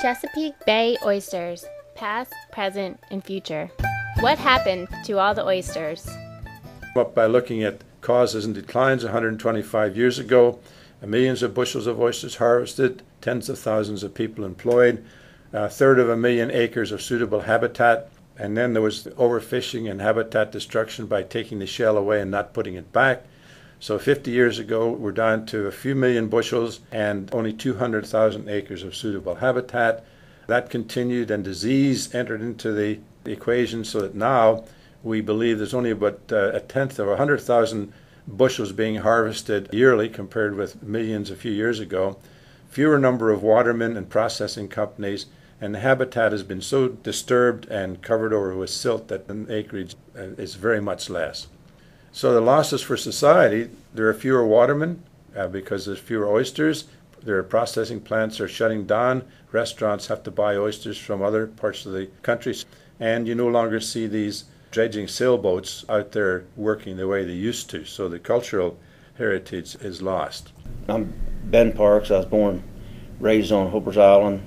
Chesapeake Bay oysters, past, present, and future. What happened to all the oysters? Up by looking at causes and declines 125 years ago, millions of bushels of oysters harvested, tens of thousands of people employed, a third of a million acres of suitable habitat, and then there was overfishing and habitat destruction by taking the shell away and not putting it back. So 50 years ago, we're down to a few million bushels and only 200,000 acres of suitable habitat. That continued, and disease entered into the equation so that now we believe there's only about uh, a tenth of 100,000 bushels being harvested yearly compared with millions a few years ago. Fewer number of watermen and processing companies, and the habitat has been so disturbed and covered over with silt that the acreage uh, is very much less. So the losses for society, there are fewer watermen uh, because there's fewer oysters. Their processing plants are shutting down. Restaurants have to buy oysters from other parts of the country. And you no longer see these dredging sailboats out there working the way they used to. So the cultural heritage is lost. I'm Ben Parks. I was born, raised on Hooper's Island,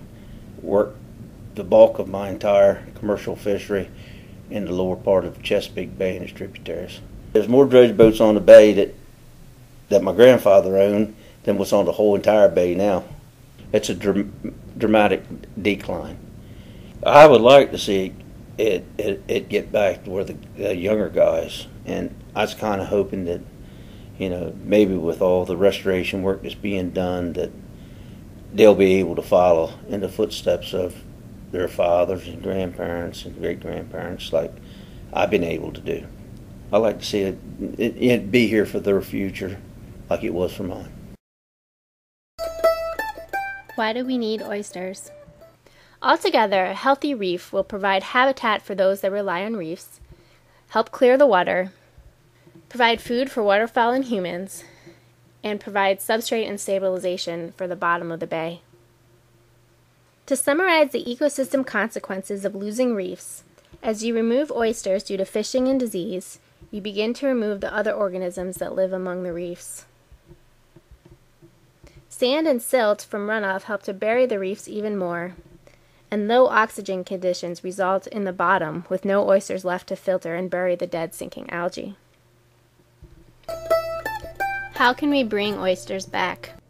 worked the bulk of my entire commercial fishery in the lower part of Chesapeake Bay and its tributaries. There's more dredge boats on the bay that that my grandfather owned than what's on the whole entire bay now. It's a dr- dramatic decline. I would like to see it, it, it get back to where the, the younger guys, and I was kind of hoping that, you know, maybe with all the restoration work that's being done, that they'll be able to follow in the footsteps of their fathers and grandparents and great grandparents, like I've been able to do. I like to see it, it, it be here for their future, like it was for mine. Why do we need oysters? Altogether, a healthy reef will provide habitat for those that rely on reefs, help clear the water, provide food for waterfowl and humans, and provide substrate and stabilization for the bottom of the bay. To summarize the ecosystem consequences of losing reefs, as you remove oysters due to fishing and disease, you begin to remove the other organisms that live among the reefs. Sand and silt from runoff help to bury the reefs even more, and low oxygen conditions result in the bottom with no oysters left to filter and bury the dead sinking algae. How can we bring oysters back?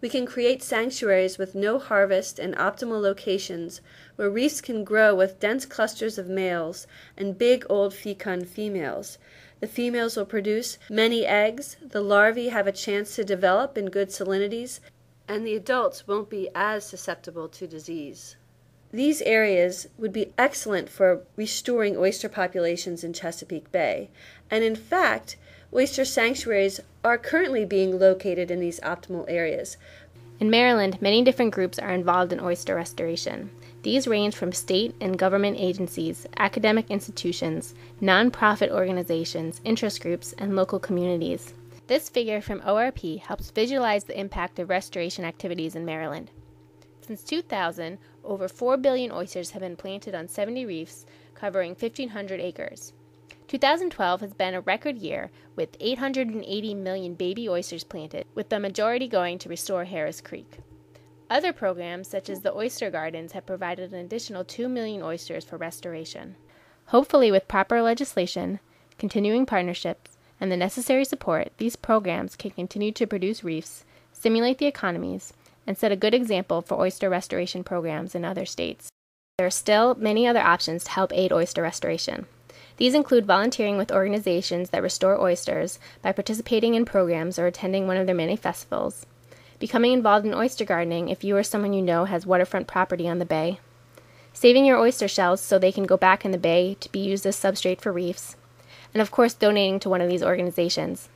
We can create sanctuaries with no harvest and optimal locations where reefs can grow with dense clusters of males and big old fecund females. The females will produce many eggs, the larvae have a chance to develop in good salinities, and the adults won't be as susceptible to disease. These areas would be excellent for restoring oyster populations in Chesapeake Bay, and in fact, oyster sanctuaries are currently being located in these optimal areas. In Maryland, many different groups are involved in oyster restoration. These range from state and government agencies, academic institutions, nonprofit organizations, interest groups, and local communities. This figure from ORP helps visualize the impact of restoration activities in Maryland. Since 2000, over 4 billion oysters have been planted on 70 reefs covering 1,500 acres. 2012 has been a record year with 880 million baby oysters planted, with the majority going to restore Harris Creek. Other programs, such as the Oyster Gardens, have provided an additional 2 million oysters for restoration. Hopefully, with proper legislation, continuing partnerships, and the necessary support, these programs can continue to produce reefs, stimulate the economies, and set a good example for oyster restoration programs in other states. There are still many other options to help aid oyster restoration. These include volunteering with organizations that restore oysters by participating in programs or attending one of their many festivals, becoming involved in oyster gardening if you or someone you know has waterfront property on the bay, saving your oyster shells so they can go back in the bay to be used as substrate for reefs, and of course donating to one of these organizations.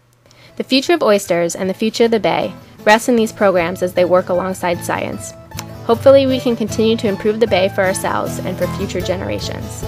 The future of oysters and the future of the bay rests in these programs as they work alongside science. Hopefully, we can continue to improve the bay for ourselves and for future generations.